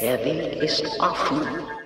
Der Weg ist offen.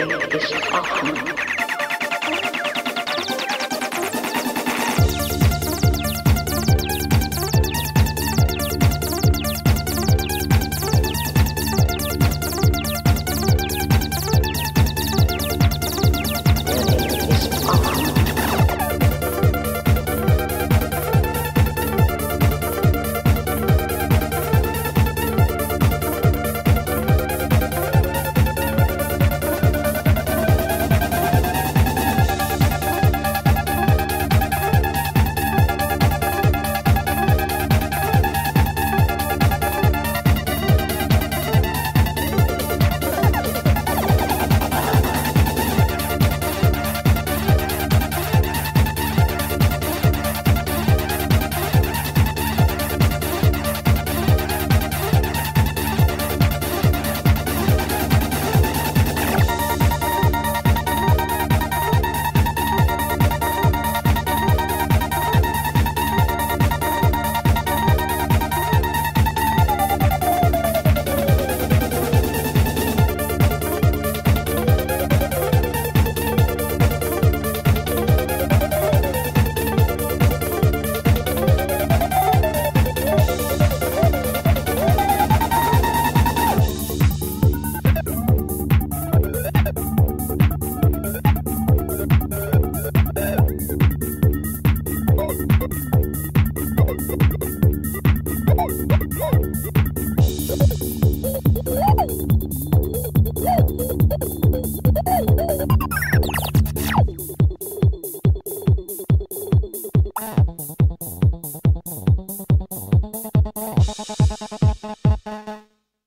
English Hoffman.